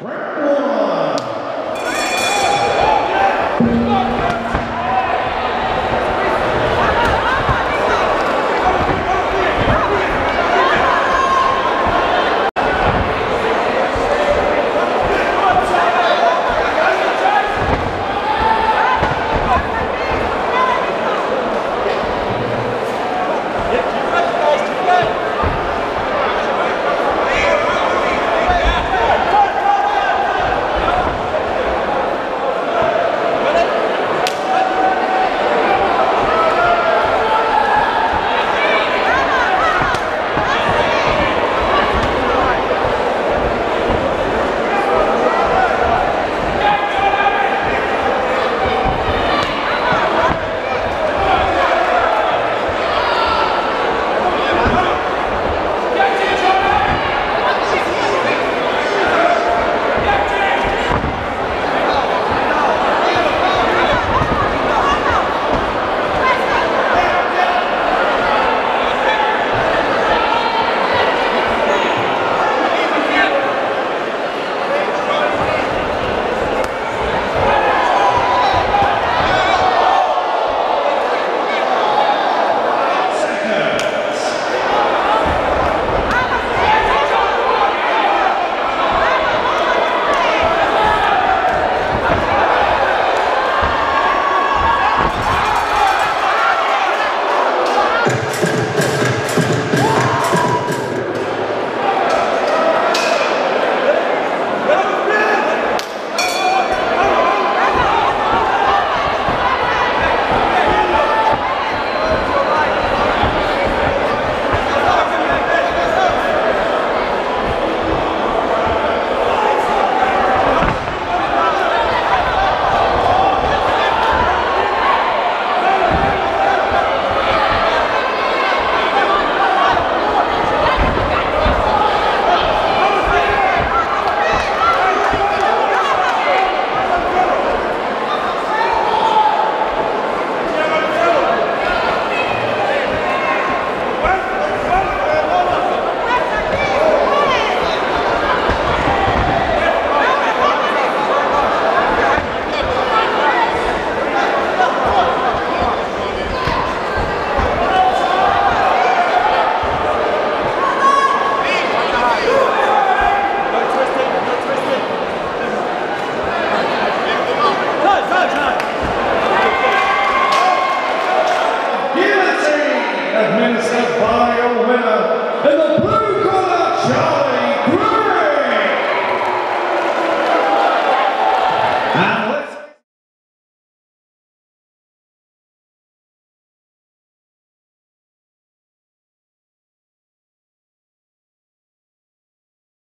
Round one.